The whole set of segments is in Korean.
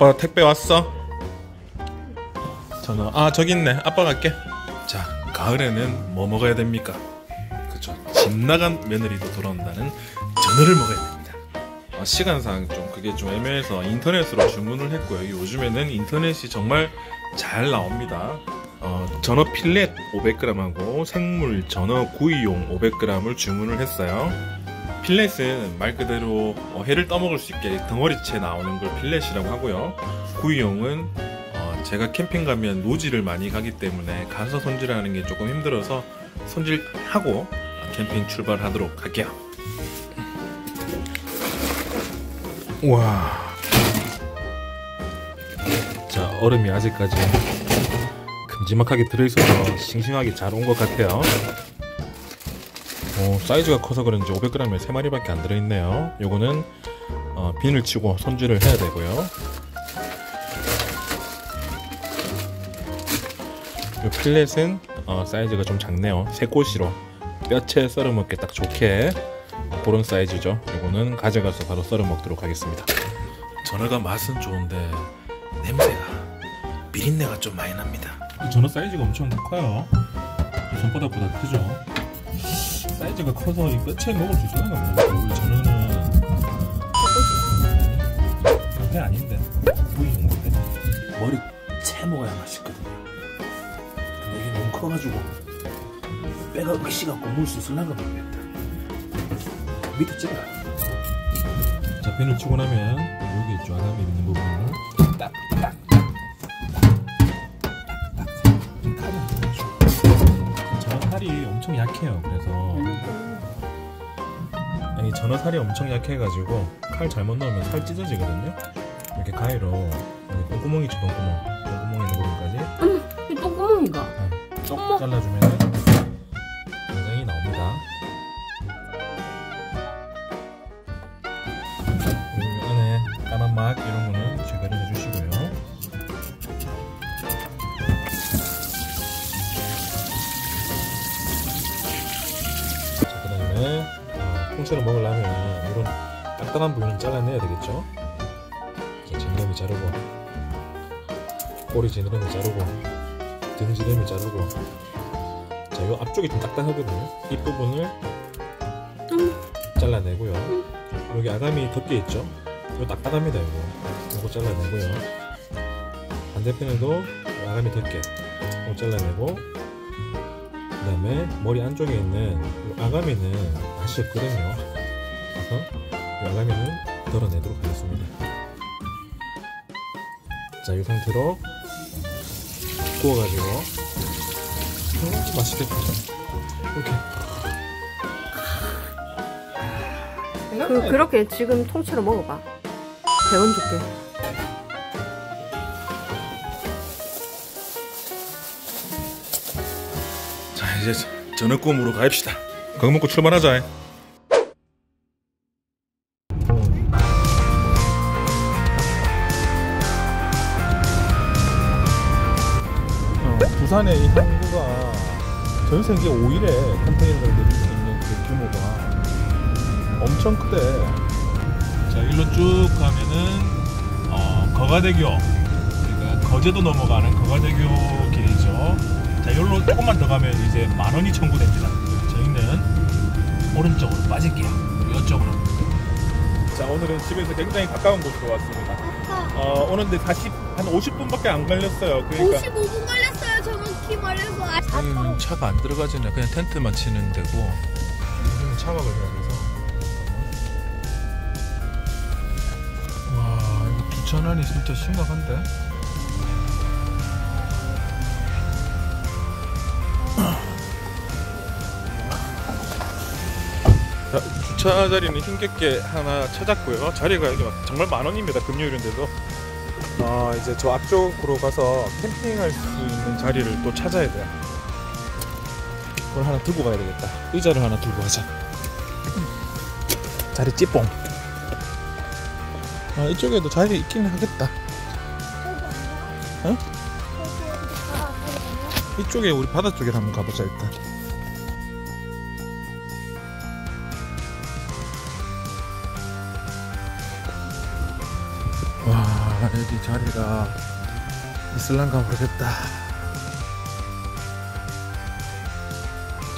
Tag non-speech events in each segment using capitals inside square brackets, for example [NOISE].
아빠 택배 왔어? 전화. 아 저기 있네. 아빠 갈게. 자 가을에는 뭐 먹어야 됩니까? 그쵸 집 나간 며느리도 돌아온다는 전어를 먹어야 됩니다. 어, 시간상 좀 그게 좀 애매해서 인터넷으로 주문을 했고요. 요즘에는 인터넷이 정말 잘 나옵니다. 어, 전어 필렛 500g하고 생물 전어 구이용 500g을 주문을 했어요 필렛은 말 그대로 어, 회를 떠먹을 수 있게 덩어리째 나오는 걸 필렛이라고 하고요. 구이용은 어, 제가 캠핑 가면 노지를 많이 가기 때문에 가서 손질하는 게 조금 힘들어서 손질하고 어, 캠핑 출발하도록 할게요. 와. 자, 얼음이 아직까지 큼지막하게 들어있어서 싱싱하게 잘 온 것 같아요. 어, 사이즈가 커서 그런지 500g에 3마리밖에 안 들어있네요. 요거는 어, 비늘 치고 손질을 해야 되고요. 요 필렛은 어, 사이즈가 좀 작네요. 새꼬시로 뼈채 썰어 먹기 딱 좋게 그런 사이즈죠. 요거는 가져가서 바로 썰어 먹도록 하겠습니다. 전어가 맛은 좋은데 냄새가 비린내가 좀 많이 납니다. 전어 사이즈가 엄청 커요. 손바닥보다 크죠. 사이즈가 커서 이 뼈채 먹을 수 있어요. 우리 전어는 회 아닌데 구이 정도인데 머리 채 먹어야 맛있거든요. 근데 이게 너무 커가지고 뼈가 으시갖고 물수 있을란가 모르겠다. 밑에 찔러. 자 펜을 치고 나면 여기 아담이 있는 부분을 딱딱 칼이 엄청 약해요. 그래서 아니 전어 살이 엄청 약해가지고 칼 잘못 넣으면 살 찢어지거든요. 이렇게 가위로 여기 똥구멍 똥구멍 똥구멍 있는 부분까지 이 똥구멍이가. 쭉 어머. 잘라주면 굉장히 나옵니다. 그리고 안에 까만 맛 이런 거는 제거를 해주시고요. 자, 그 다음에 어, 통째로 먹으려면 이런 딱딱한 부위는 잘라내야 되겠죠. 자, 지느러미 자르고 꼬리 지느러미 자르고 등 지름이 자르고 자, 요 앞쪽이 좀 딱딱하거든요. 이 부분을 음. 잘라내고요. 여기 아가미 덮개 있죠? 이거 딱딱합니다, 이거. 이거 잘라내고요. 반대편에도 아가미 덮개 이거 잘라내고 그 다음에 머리 안쪽에 있는 이 아가미는 맛이 없거든요. 그래서 이 아가미는 덜어내도록 하겠습니다. 자, 이 상태로 구워가지고 음, 맛있겠다. 이렇게 그, 그렇게 지금 통째로 먹어봐. 배워줄게. 자 이제 전어꿈으로 가입시다. 그거 먹고 출발하자. 어, 부산의 이 항구가 전 세계 5일에 컨테이너를 내릴 수 있는 그 규모가 엄청 크대. 자, 일로 쭉 가면은 어, 거가대교, 그러니까 거제도 넘어가는 거가대교 길이죠. 자, 여기로 조금만 더 가면 이제 만 원이 청구됩니다. 저희는 오른쪽으로 빠질게요. 이쪽으로. 자, 오늘은 집에서 굉장히 가까운 곳으로 왔습니다. 어, 오는데 40, 한 50분밖에 안 걸렸어요. 그러니까 55분 걸렸어요. 정확히 말해서. 아, 음, 차가 안 들어가지네. 그냥 텐트만 치는 데고. 음, 차가 걸려서. 와, 이거 주차난이 진짜 심각한데? 주차 자리는 힘겹게 하나 찾았고요. 자리가 여기 막 정말 만 원입니다. 금요일인데도. 아, 이제 저 앞쪽으로 가서 캠핑할 수 있는 자리를 또 찾아야 돼요. 그걸 하나 들고 가야 되겠다. 의자를 하나 들고 가자. 자리 찌뽕. 아, 이쪽에도 자리 있긴 하겠다. 어? 이쪽에 우리 바다 쪽에 한번 가보자 일단. 여기 자리가 있을란가 모르겠다.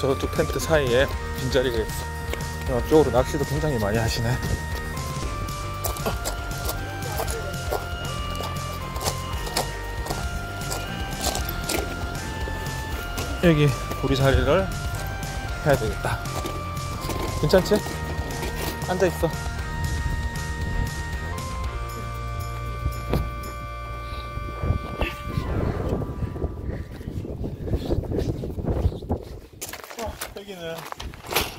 저쪽 텐트 사이에 빈자리가 있어. 앞쪽으로 낚시도 굉장히 많이 하시네. 여기 우리 자리를 해야 되겠다. 괜찮지? 앉아 있어. 어, 여기는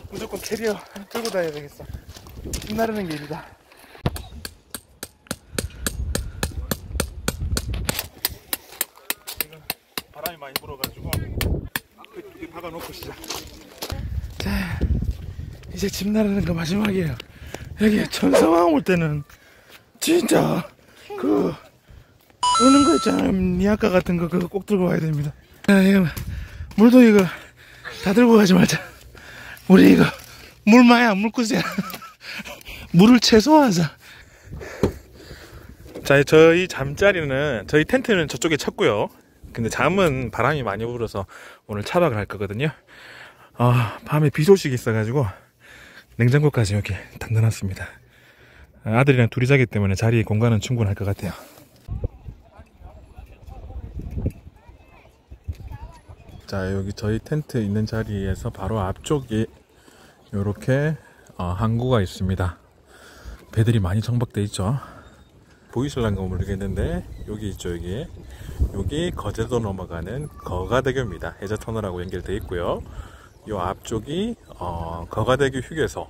무조건 캐리어 들고 다녀야 되겠어. 힘 나르는 길이다. 지금 바람이 많이 불어가지고 박아놓고 시작. 자, 이제 집 나르는 거 마지막이에요. 여기 천사왕 올 때는 진짜 그 우는 거 있잖아요. 니아까 같은 거 그거 꼭 들고 와야 됩니다. 야, 이거 물도 이거 다 들고 가지 말자. 우리 이거 물마야 물구세야. [LAUGHS] 물을 최소화하자. 자, 저희 잠자리는 저희 텐트는 저쪽에 쳤고요. 근데 잠은 바람이 많이 불어서 오늘 차박을 할 거거든요. 아, 밤에 비 소식이 있어가지고 냉장고까지 여기 딱 넣어놨습니다. 아들이랑 둘이 자기 때문에 자리 공간은 충분할 것 같아요. 자, 여기 저희 텐트 있는 자리에서 바로 앞쪽에 이렇게 어, 항구가 있습니다. 배들이 많이 정박돼 있죠. 보이실란가 모르겠는데 여기 있죠 여기 여기 거제도 넘어가는 거가대교입니다. 해저터널하고 연결돼 있고요. 요 앞쪽이 어, 거가대교 휴게소.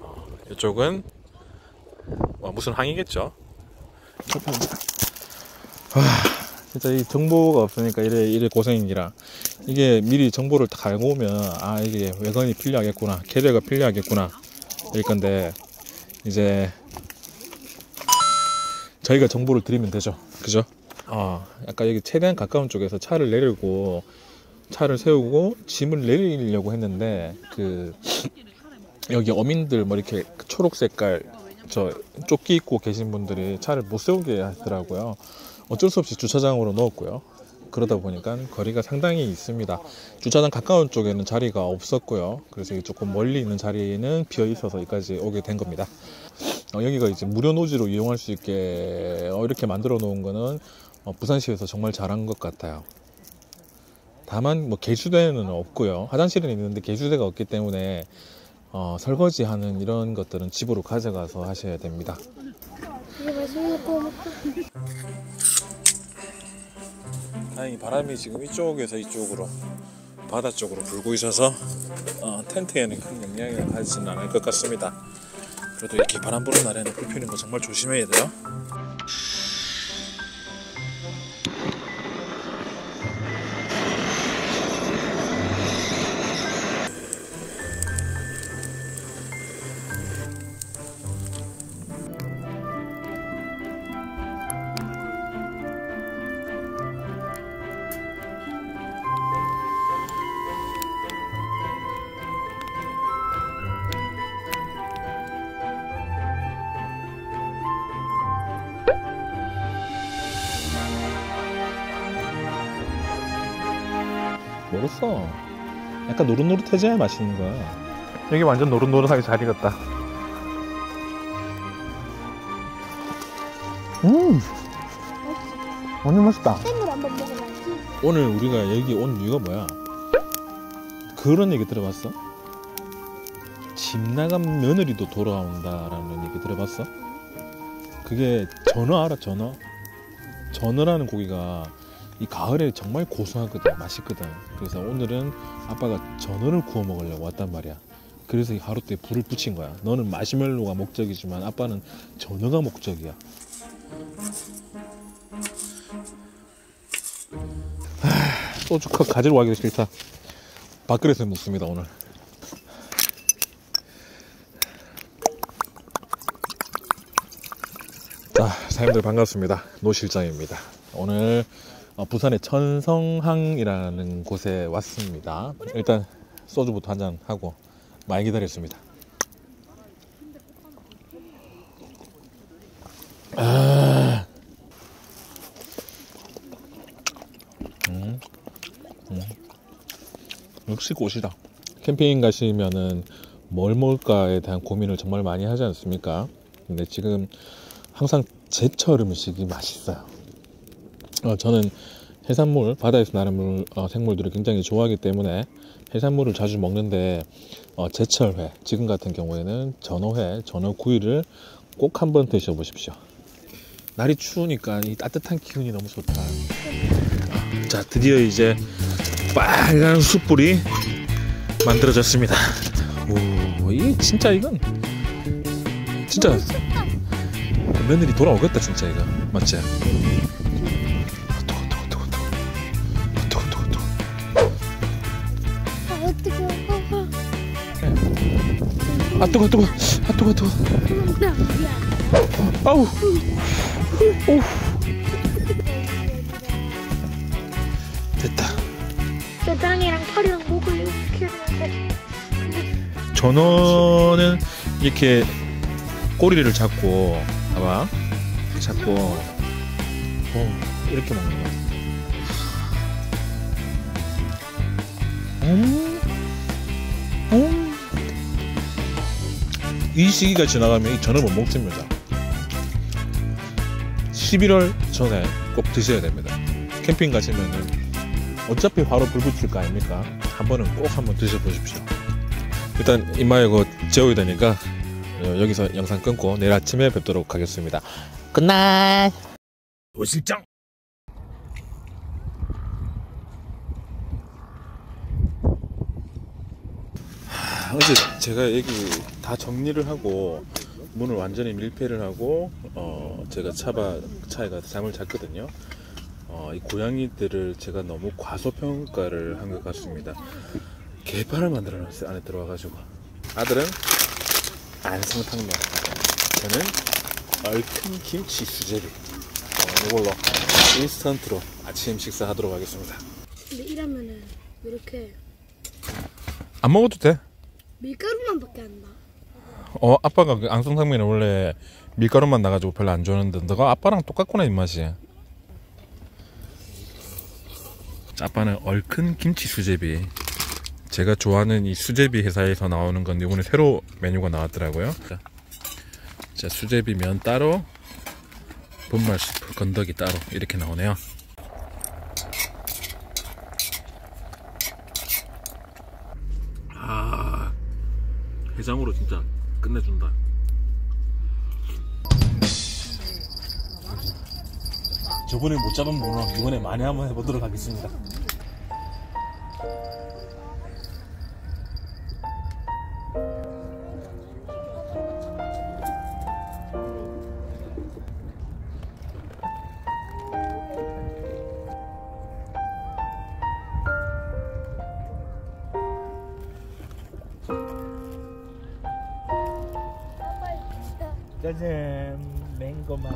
어, 이쪽은 어, 무슨 항이겠죠. 좋답니다. 와, 진짜 이 정보가 없으니까 이래 이래 고생이라 이게 미리 정보를 다 알고 오면 아 이게 외건이 필요하겠구나, 캐리어가 필요하겠구나 일 건데 이제 저희가 정보를 드리면 되죠. 그죠? 아, 아까 여기 최대한 가까운 쪽에서 차를 내리고 차를 세우고 짐을 내리려고 했는데 그 여기 어민들 뭐 이렇게 초록 색깔 저 조끼 입고 계신 분들이 차를 못 세우게 하더라고요. 어쩔 수 없이 주차장으로 넣었고요. 그러다 보니까 거리가 상당히 있습니다. 주차장 가까운 쪽에는 자리가 없었고요. 그래서 조금 멀리 있는 자리는 비어 있어서 여기까지 오게 된 겁니다. 어, 여기가 이제 무료 노지로 이용할 수 있게 어, 이렇게 만들어 놓은 거는 어, 부산시에서 정말 잘한 것 같아요. 다만 뭐 개수대는 없고요. 화장실은 있는데 개수대가 없기 때문에 어, 설거지하는 이런 것들은 집으로 가져가서 하셔야 됩니다. 다행히 바람이 지금 이쪽에서 이쪽으로 바다 쪽으로 불고 있어서 어, 텐트에는 큰 영향을 가지는 않을 것 같습니다. 그래도 이렇게 바람 부는 날에는 불 피는 거 정말 조심해야 돼요. 먹었어. 약간 노릇노릇해져야 맛있는 거야. 여기 완전 노릇노릇하게 잘 익었다. 음, 완전 맛있다. 생으로 한번 먹어봐야지 오늘 우리가 여기 온 이유가 뭐야? 그런 얘기 들어봤어? 집 나간 며느리도 돌아온다라는 얘기 들어봤어? 그게 전어 알아 전어? 전어라는 고기가 이 가을에 정말 고소하거든 맛있거든 그래서 오늘은 아빠가 전어를 구워 먹으려고 왔단 말이야 그래서 이 하루 때 불을 붙인 거야 너는 마시멜로가 목적이지만 아빠는 전어가 목적이야 소주 컵 가지러 가기도 싫다. 밥그릇에 묵습니다 오늘. 자, 사장님들 반갑습니다. 노 실장입니다. 오늘 어, 어, 부산의 천성항이라는 곳에 왔습니다. 일단 소주부터 한 잔 하고 많이 기다렸습니다. 아... 음. 음. 역시 꽃이다. 캠핑 가시면은 뭘 먹을까에 대한 고민을 정말 많이 하지 않습니까? 근데 지금 항상 제철 음식이 맛있어요. 어, 저는 해산물, 바다에서 나는 물, 어, 생물들을 굉장히 좋아하기 때문에 해산물을 자주 먹는데 어, 제철회, 지금 같은 경우에는 전어회, 전어구이를 꼭 한번 드셔보십시오. 날이 추우니까 이 따뜻한 기운이 너무 좋다. 자, 드디어 이제 빨간 숯불이 만들어졌습니다. 오, 이게 진짜 이건 진짜 며느리 돌아오겠다 진짜 이거 맞지? 아 뜨거 뜨거 아 뜨거 뜨거. 아우. 오 됐다. 내 땅이랑 털이랑 목을 이렇게 전어는 이렇게 꼬리를 잡고 봐봐. 잡고. 어, 이렇게 먹는 거야. 음, 음. 이 시기가 지나가면 이 전어 못 먹습니다 11월 전에 꼭 드셔야 됩니다 캠핑 가시면은 어차피 바로 불 붙일 거 아닙니까 한 번은 꼭 한번 드셔보십시오 일단 임마 그 재워야 되니까 어, 여기서 영상 끊고 내일 아침에 뵙도록 하겠습니다. good night. 도실장. 어제 제가 여기 다 정리를 하고 문을 완전히 밀폐를 하고 어 제가 차바 차에가 잠을 잤거든요. 어, 이 고양이들을 제가 너무 과소평가를 한 것 같습니다. 개판을 만들어 놨어요 안에 들어와 가지고 아들은 안성탕면 저는 얼큰 김치 수제비 어, 이걸로 인스턴트로 아침 식사하도록 하겠습니다 근데 이러면은 이렇게 안 먹어도 돼? 밀가루만 밖에 안 나. 어 아빠가 그 앙송탕면은 원래 밀가루만 나가지고 별로 안 좋아하는데 너가 아빠랑 똑같구나 입맛이. 아빠는 얼큰 김치 수제비. 제가 좋아하는 이 수제비 회사에서 나오는 건데 이번에 새로 메뉴가 나왔더라고요. 자, 자 수제비 면 따로 분말 스프 건더기 따로 이렇게 나오네요 해장으로 진짜 끝내준다 저번에 못 잡은 문어 이번에 많이 한번 해보도록 하겠습니다. 짜잔 맹고맛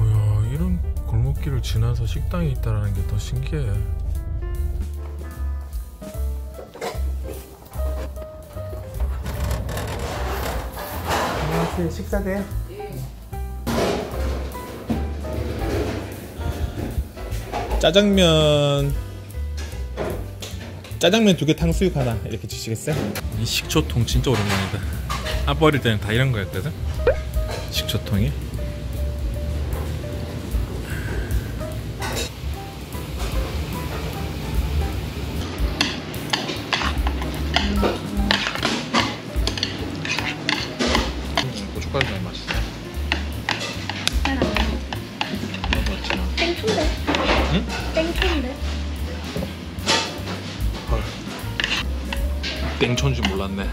야, 이런 골목길을 지나서 식당이 있다는 게 더 신기해. 안녕하세요 식사돼요? 짜장면 짜장면 두 개 탕수육 하나 이렇게 주시겠어요? 이 식초통 진짜 오랜만이다. 아빠 어릴 때는 다 이런 거였거든. 식초통이. 너무 맛있어. 땡초인데? 응? 땡초인데? 헐. 땡초인 줄 몰랐네.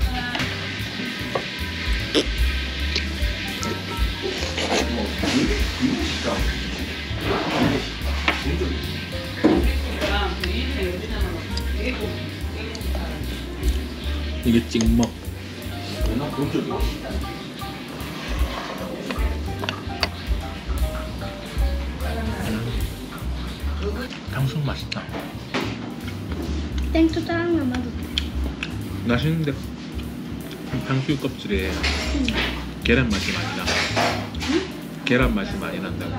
맛있다. 땡초 짜장면 맛도 맛있는데 탕수육 껍질에 계란 맛이 많이 나. 계란 맛이 많이 난다고.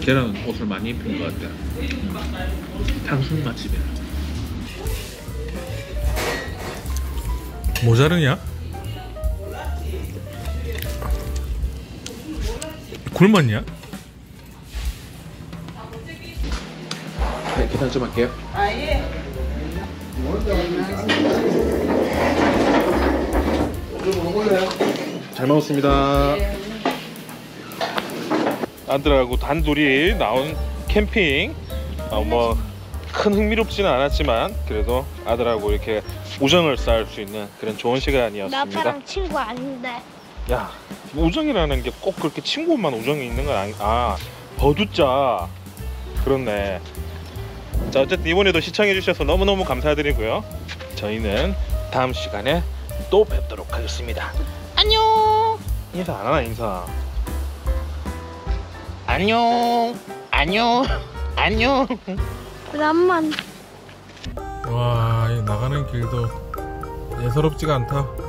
계란은 옷을 많이 입힌 것 같아. 음. 탕수육 맛집이야. 모자르냐? 굶었냐? 네, 계산 좀 할게요. 잘 먹었습니다. 아들하고 단둘이 나온 캠핑. 어, 뭐큰 흥미롭지는 않았지만 그래도 아들하고 이렇게 우정을 쌓을 수 있는 그런 좋은 시간이었습니다. 나빠랑 친구 아닌데 야, 우정이라는 게 꼭 그렇게 친구만 우정이 있는 건 아니. 아, 버두자. 그렇네. 자, 어쨌든 이번에도 시청해주셔서 너무너무 감사드리고요. 저희는 다음 시간에 또 뵙도록 하겠습니다. 안녕! 인사 안 하나, 인사. 안녕! 안녕! 안녕! 람만 와, 이 나가는 길도 예사롭지가 않다.